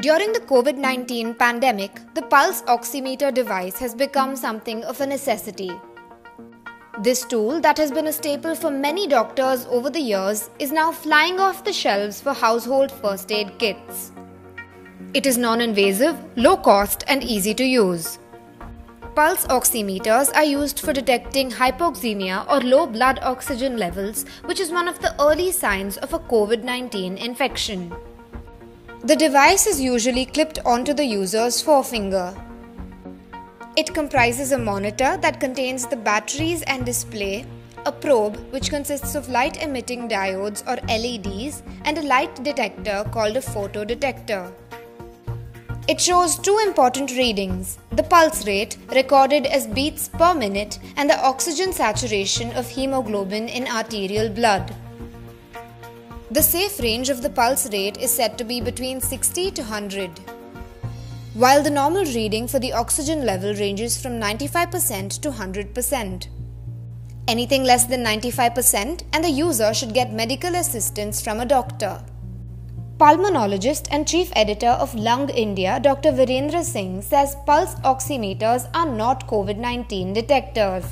During the COVID 19 pandemic, the pulse oximeter device has become something of a necessity. This tool, that has been a staple for many doctors over the years, is now flying off the shelves for household first aid kits. It is non invasive, low cost, and easy to use. Pulse oximeters are used for detecting hypoxemia or low blood oxygen levels, which is one of the early signs of a COVID 19 infection. The device is usually clipped onto the user's forefinger. It comprises a monitor that contains the batteries and display, a probe which consists of light emitting diodes or LEDs, and a light detector called a photodetector. It shows two important readings the pulse rate, recorded as beats per minute, and the oxygen saturation of hemoglobin in arterial blood. The safe range of the pulse rate is said to be between 60 to 100, while the normal reading for the oxygen level ranges from 95% to 100%. Anything less than 95% and the user should get medical assistance from a doctor. Pulmonologist and chief editor of Lung India, Dr. Virendra Singh, says pulse oximeters are not COVID 19 detectors.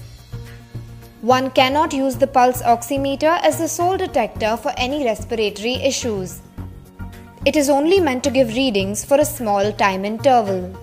One cannot use the pulse oximeter as the sole detector for any respiratory issues. It is only meant to give readings for a small time interval.